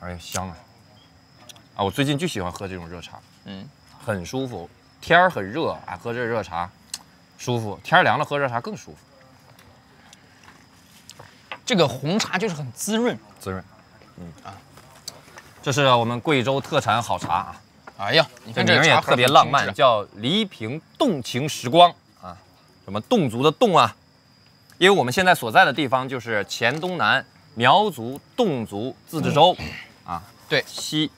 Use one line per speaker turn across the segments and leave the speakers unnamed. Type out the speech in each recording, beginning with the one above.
哎，香啊！啊，我最近就喜欢喝这种热茶，
嗯，
很舒服。天儿很热，啊，喝这热茶舒服；天儿凉了，喝热茶更舒服，
这个红茶就是很滋润。
滋润。嗯啊，这是我们贵州特产好茶啊，
哎呀，你
这名儿也
看这茶盒
特别浪漫，叫黎平动情时光啊，什么侗族的侗啊，因为我们现在所在的地方就是黔东南苗族、侗族自治州啊，
对
西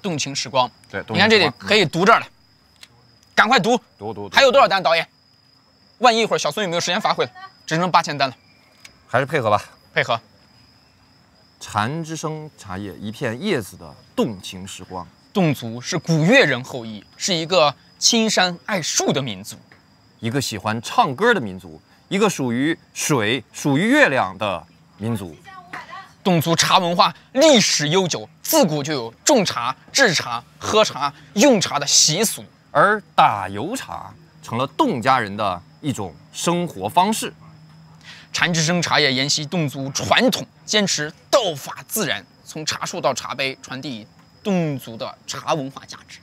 动情时光。
对，
你看这里可以读这儿了，赶快读。
读读，读
还有多少单，导演？万一一会儿小孙有没有时间发挥了，只剩八千单了，
还是配合吧。
配合。
蝉之声茶叶，一片叶子的动情时光。
侗族是古越人后裔，是一个青山爱树的民族。
一个喜欢唱歌的民族，一个属于水、属于月亮的民族。
侗族茶文化历史悠久，自古就有种茶、制茶、喝茶、用茶的习俗。
而打油茶成了侗家人的一种生活方式。
禅之声茶叶沿袭侗族传统，坚持道法自然，从茶树到茶杯，传递侗族的茶文化价值。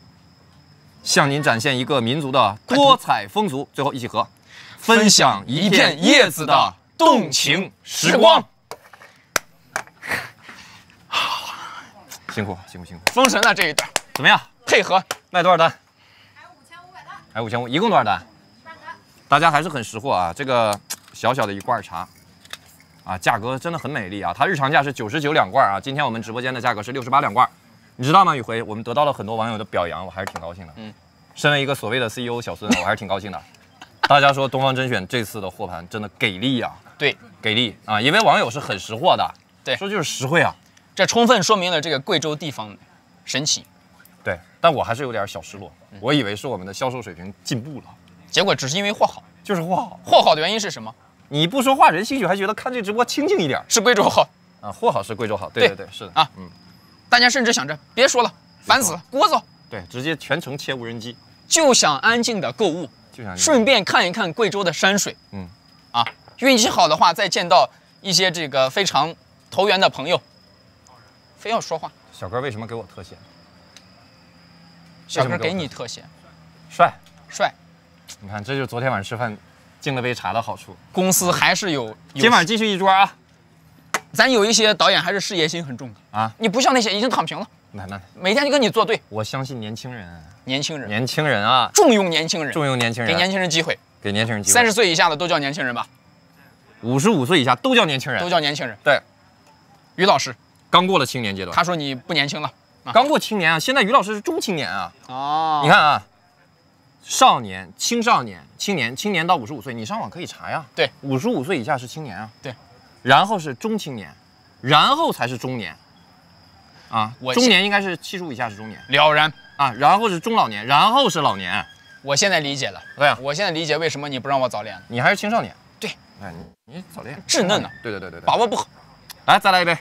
向您展现一个民族的多彩风俗。最后一起喝，分享一片叶子的动情时光。辛苦辛苦辛苦，
封神了这一段，
怎么样？
配合
卖多少单？
还有五千五百单，
还有五千五，一共多少单？
半单。
大家还是很识货啊！这个小小的一罐茶，啊，价格真的很美丽啊！它日常价是九十九两罐啊，今天我们直播间的价格是六十八两罐，你知道吗？宇辉，我们得到了很多网友的表扬，我还是挺高兴的。
嗯，
身为一个所谓的 CEO 小孙，我还是挺高兴的。大家说东方甄选这次的货盘真的给力啊，
对，
给力啊！因为网友是很识货的，
对
说就是实惠啊。
这充分说明了这个贵州地方神奇。
对，但我还是有点小失落，我以为是我们的销售水平进步了，
结果只是因为货好，
就是货好。
货好的原因是什么？
你不说话，人兴许还觉得看这直播清静一点
是贵州好
啊。货好是贵州好，对对
对
对，是的
啊
嗯。
大家甚至想着别说了，烦死了，聒噪，
对，直接全程切无人机，
就想安静的购物，
就想
顺便看一看贵州的山水。
嗯，
啊，运气好的话，再见到一些这个非常投缘的朋友，非要说话，
小哥为什么给我特写？
小哥给你特写，
帅，
帅。
你看这就是昨天晚上吃饭敬了杯茶的好处。
公司还是有，有
今晚继续一桌啊
咱有一些导演还是事业心很重的，
啊！
你不像那些已经躺平了，
那那
每天就跟你作对。
我相信年轻人，
年轻人
年轻人啊，
重用年轻人，
重用年轻人，
给年轻人机会。
给年轻人机会。
三十岁以下的都叫年轻人吧，
五十五岁以下都叫年轻人都。
叫年轻人。
对，
于老师
刚过了青年阶段，
他说你不年轻了
刚过青年啊，现在于老师是中青年啊。
哦
你看啊，少年、青少年、青年、青年到五十五岁，你上网可以查呀。
对，
五十五岁以下是青年啊。
对，
然后是中青年，然后才是中年。啊
我，
中年应该是七十五以下是中年
了然。
啊，然后是中老年，然后是老年。
我现在理解了，
对啊，
我现在理解为什么你不让我早恋了，
你还是青少年。
对，
哎，你你早恋，
稚嫩呢
对对对对对。
把握不好。
来，再来一杯。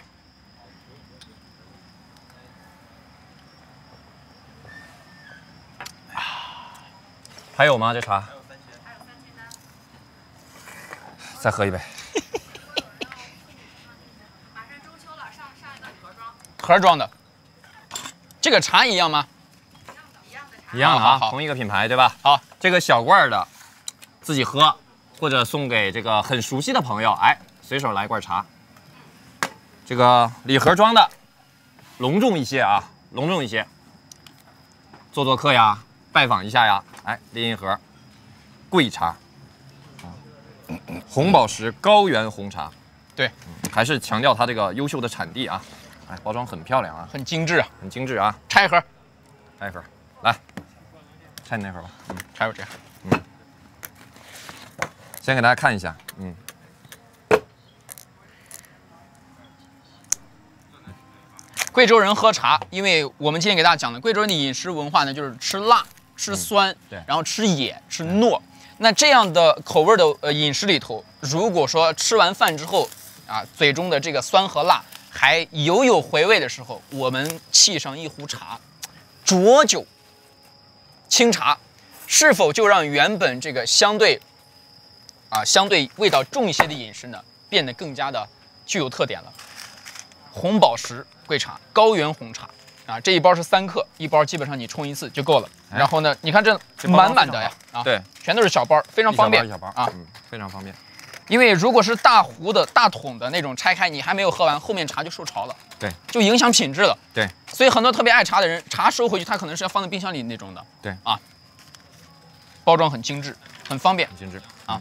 还有吗？这茶？再喝一杯。
马上中秋了，上上一个盒装，
盒装的，这个茶一样吗？
一样的茶。
一样的啊，
好好好
同一个品牌对吧？
好，
这个小罐的，自己喝，或者送给这个很熟悉的朋友，哎，随手来一罐茶。这个礼盒装的，隆重一些啊，隆重一些。做做客呀，拜访一下呀，哎，拎一盒。贵茶，啊红宝石高原红茶，
对，
嗯还是强调它这个优秀的产地啊，哎，包装很漂亮啊，
很精致啊，
很精致啊，
拆一盒，
拆一盒，来，拆你那盒吧，嗯。
拆我这。盒。嗯。
先给大家看一下，嗯，
贵州人喝茶，因为我们今天给大家讲的贵州人的饮食文化呢，就是吃辣、吃酸，
对
然后吃野、吃糯。那这样的口味的呃饮食里头，如果说吃完饭之后啊，嘴中的这个酸和辣还犹有回味的时候，我们沏上一壶茶，浊酒、清茶，是否就让原本这个相对啊相对味道重一些的饮食呢，变得更加的具有特点了。红宝石桂茶、高原红茶啊，这一包是三克，一包基本上你冲一次就够了。
哎
然后呢，你看这满满的呀啊，
对，
全都是小包，非常方便
小包
啊。
嗯，非常方便。
因为如果是大壶的大桶的那种拆开，你还没有喝完，后面茶就受潮了，
对，
就影响品质了。
对，
所以很多特别爱茶的人，茶收回去他可能是要放在冰箱里那种的。
对
啊，包装很精致，很方便。
很精致
啊。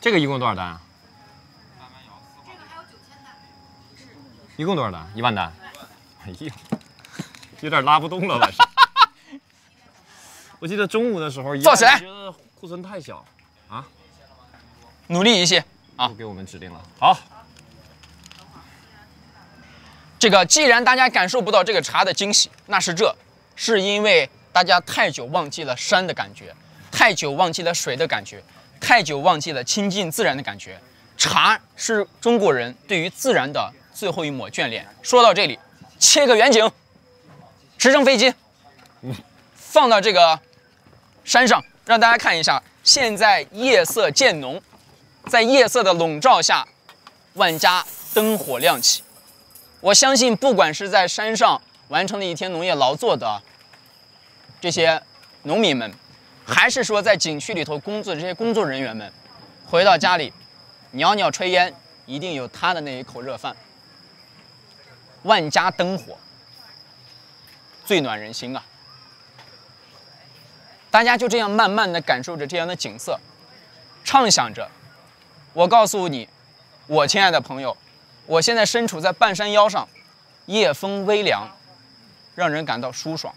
这个一共多少单啊？
这个还有九千单，
一共多少单？一万单。哎呀，有点拉不动了吧？是我记得中午的时候，一
坐起来
觉得库存太小啊，
努力一些。啊
就给我们指定了。好，
这个既然大家感受不到这个茶的惊喜，那是这，是因为大家太久忘记了山的感觉，太久忘记了水的感觉，太久忘记了亲近自然的感觉。茶是中国人对于自然的最后一抹眷恋。说到这里，切个远景，直升飞机，放到这个山上，让大家看一下。现在夜色渐浓，在夜色的笼罩下，万家灯火亮起。我相信，不管是在山上完成了一天农业劳作的这些农民们，还是说在景区里头工作的这些工作人员们，回到家里，袅袅炊烟，一定有他的那一口热饭。万家灯火，最暖人心啊！大家就这样慢慢的感受着这样的景色，畅想着。我告诉你，我亲爱的朋友，我现在身处在半山腰上，夜风微凉，让人感到舒爽。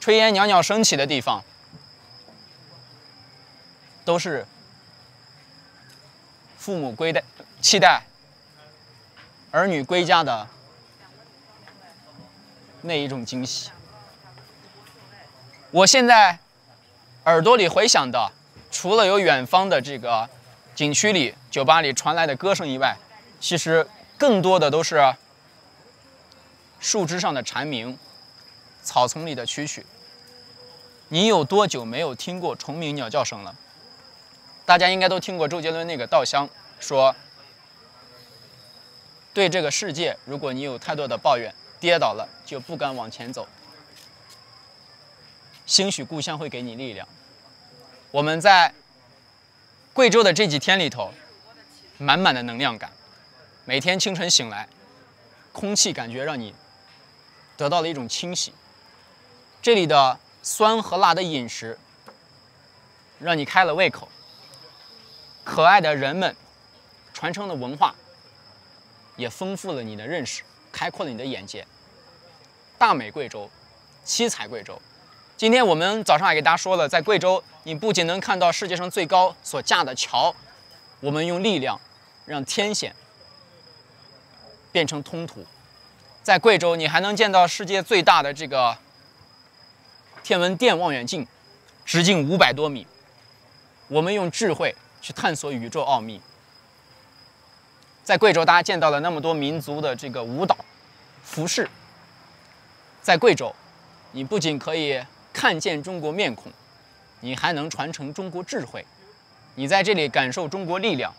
炊烟袅袅升起的地方，都是父母归的期待儿女归家的那一种惊喜。我现在耳朵里回响的，除了有远方的这个景区里、酒吧里传来的歌声以外，其实更多的都是树枝上的蝉鸣，草丛里的蛐蛐。你有多久没有听过虫鸣鸟叫声了？大家应该都听过周杰伦那个《稻香》，说对这个世界，如果你有太多的抱怨，跌倒了就不敢往前走。兴许故乡会给你力量。我们在贵州的这几天里头，满满的能量感。每天清晨醒来，空气感觉让你得到了一种清洗。这里的酸和辣的饮食，让你开了胃口。可爱的人们，传承的文化，也丰富了你的认识，开阔了你的眼界。大美贵州，七彩贵州。今天我们早上也给大家说了，在贵州，你不仅能看到世界上最高所架的桥，我们用力量让天险变成通途。在贵州，你还能见到世界最大的这个天文电望远镜，直径五百多米。我们用智慧去探索宇宙奥秘。在贵州，大家见到了那么多民族的这个舞蹈、服饰。在贵州，你不仅可以看见中国面孔，你还能传承中国智慧。你在这里感受中国力量。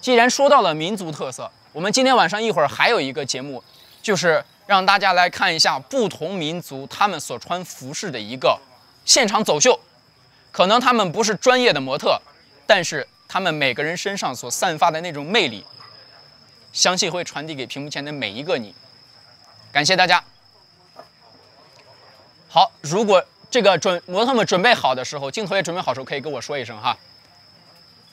既然说到了民族特色，我们今天晚上一会儿还有一个节目，就是让大家来看一下不同民族他们所穿服饰的一个现场走秀。可能他们不是专业的模特，但是他们每个人身上所散发的那种魅力，相信会传递给屏幕前的每一个你。感谢大家。好，如果这个准模特们准备好的时候，镜头也准备好的时候，可以跟我说一声哈。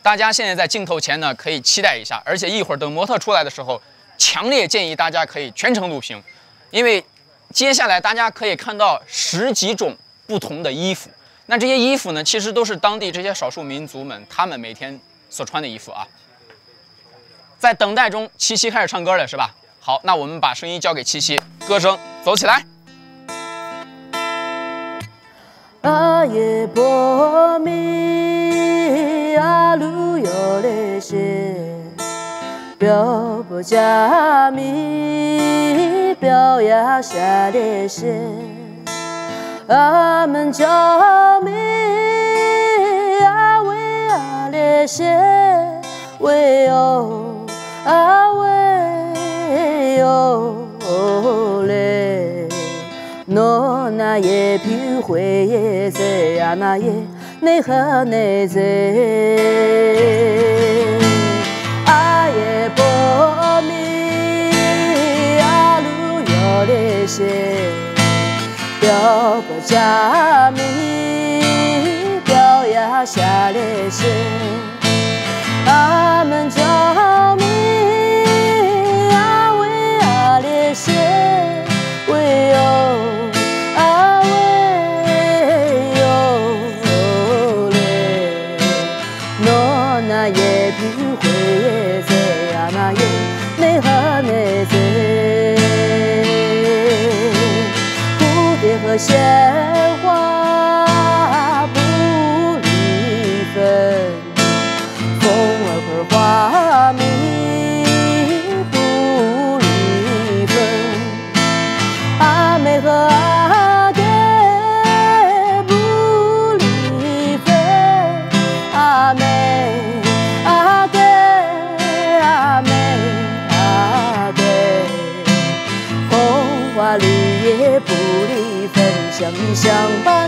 大家现在在镜头前呢，可以期待一下，而且一会儿等模特出来的时候，强烈建议大家可以全程录屏，因为接下来大家可以看到十几种不同的衣服。那这些衣服呢，其实都是当地这些少数民族们他们每天所穿的衣服啊。在等待中，七七开始唱歌了，是吧？好，那我们把声音交给七七，歌声走起来。
阿耶波米阿鲁尤勒谢，表波加米表呀夏勒谢，阿门叫米阿喂阿列些喂哟阿喂哟嘞，侬那一片回忆在呀那也奈何奈谁？阿也波米阿路要列些。要个家名表呀写了信，他们就。想一想吧。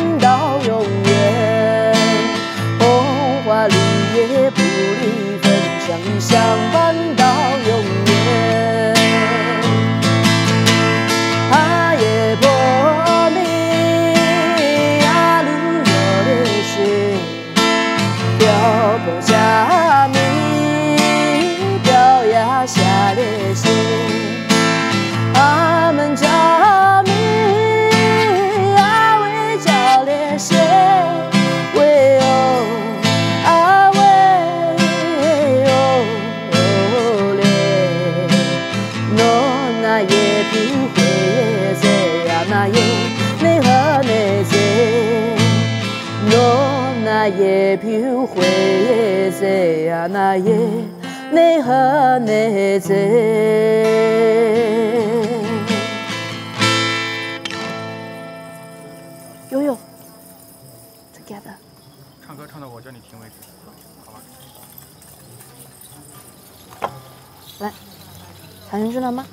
那也内内在。悠悠 together，
唱歌唱到我叫你停为止。好吧，
来，唐云知道吗？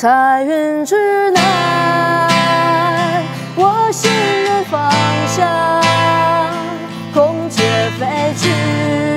彩云之南我心的方向孔雀飞去。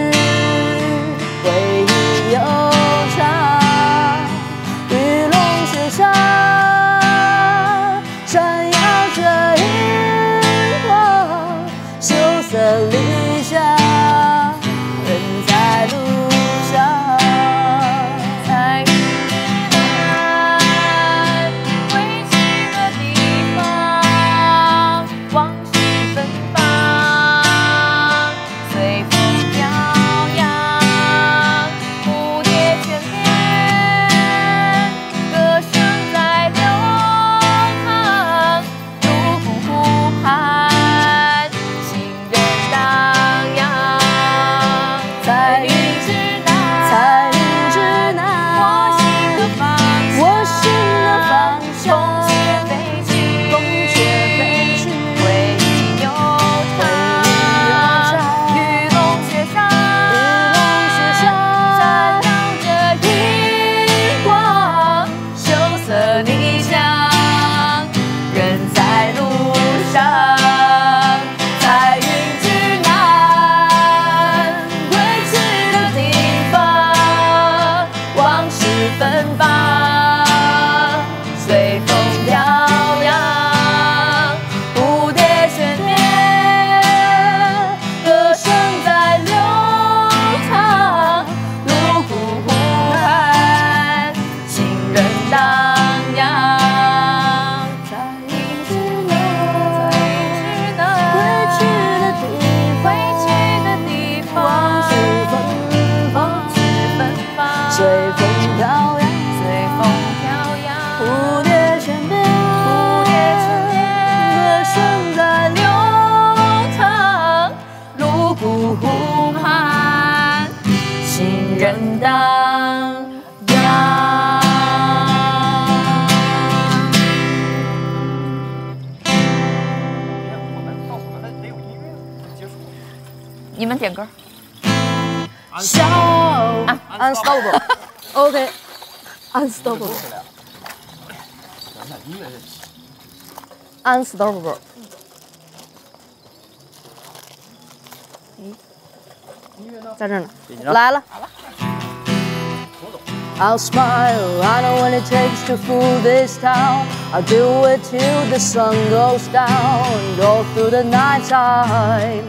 unstoppable。OK，unstoppable。unstoppable。在这儿呢，来了。I'll smile, I know what it takes to fool this town. I'll do it till the sun goes down, go through the night time.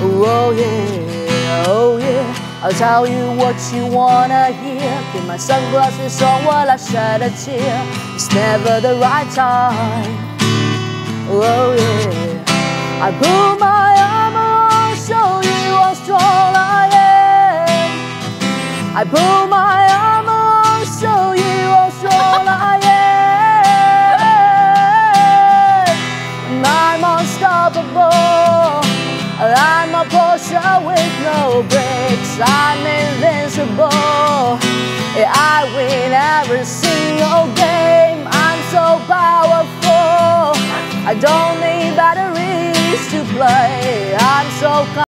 Oh yeah, oh yeah. I'll tell you what you wanna hear. Keep my sunglasses on while I shed a tear. It's never the right time. Oh yeah. I put my armor on, show you how strong I am. I put my single game. I'm so powerful. I don't need batteries to play. I'm so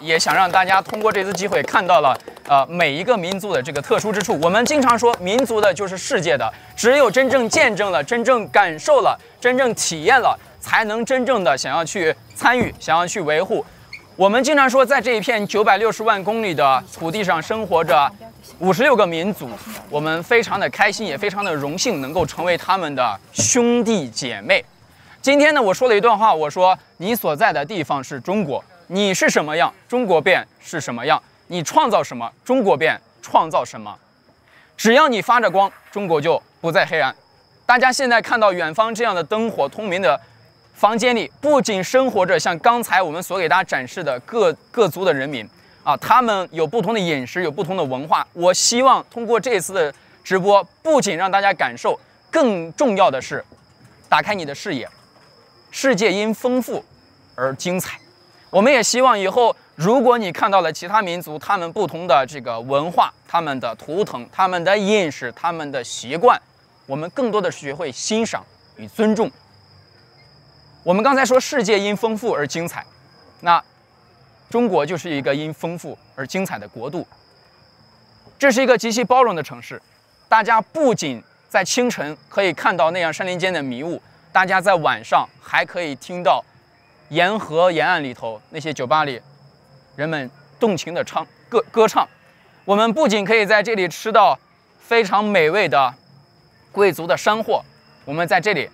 也想让大家通过这次机会看到了，呃，每一个民族的这个特殊之处。我们经常说，民族的就是世界的，只有真正见证了、真正感受了、真正体验了，才能真正的想要去参与、想要去维护。我们经常说，在这一片九百六十万公里的土地上生活着五十六个民族，我们非常的开心，也非常的荣幸能够成为他们的兄弟姐妹。今天呢，我说了一段话，我说你所在的地方是中国，你是什么样，中国便是什么样；你创造什么，中国便创造什么。只要你发着光，中国就不再黑暗。大家现在看到远方这样的灯火通明的房间里，不仅生活着像刚才我们所给大家展示的各各族的人民啊，他们有不同的饮食，有不同的文化。我希望通过这次的直播，不仅让大家感受，更重要的是，打开你的视野。世界因丰富而精彩。我们也希望以后，如果你看到了其他民族他们不同的这个文化、他们的图腾、他们的饮食、他们的习惯，我们更多的是学会欣赏与尊重。我们刚才说世界因丰富而精彩，那中国就是一个因丰富而精彩的国度。这是一个极其包容的城市，大家不仅在清晨可以看到那样山林间的迷雾。大家在晚上还可以听到沿河沿岸里头那些酒吧里人们动情的唱歌歌唱。我们不仅可以在这里吃到非常美味的贵族的山货，我们在这里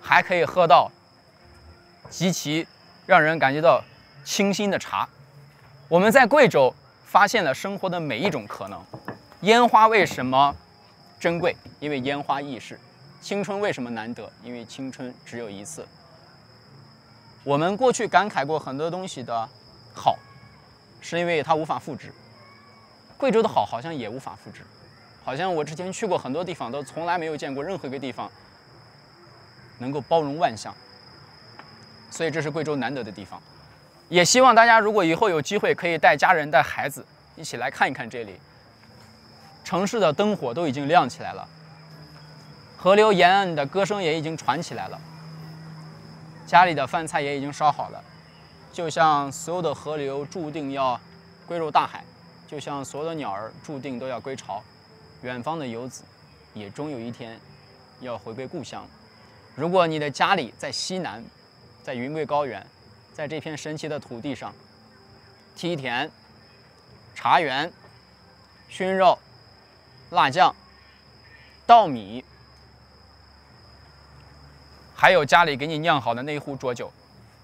还可以喝到极其让人感觉到清新的茶。我们在贵州发现了生活的每一种可能。烟花为什么珍贵？因为烟花易逝。青春为什么难得？因为青春只有一次。我们过去感慨过很多东西的好，是因为它无法复制。贵州的好好像也无法复制。好像我之前去过很多地方，都从来没有见过任何一个地方能够包容万象。所以这是贵州难得的地方。也希望大家如果以后有机会，可以带家人、带孩子一起来看一看这里。城市的灯火都已经亮起来了，河流沿岸的歌声也已经传起来了，家里的饭菜也已经烧好了。就像所有的河流注定要归入大海，就像所有的鸟儿注定都要归巢，远方的游子也终有一天要回归故乡。如果你的家里在西南，在云贵高原，在这片神奇的土地上，梯田、茶园、熏肉、辣酱、稻米，还有家里给你酿好的那一壶浊酒。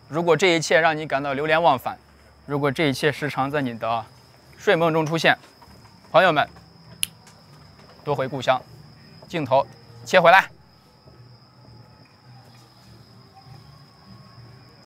如果这一切让你感到流连忘返，如果这一切时常在你的睡梦中出现，朋友们，多回故乡。镜头切回来。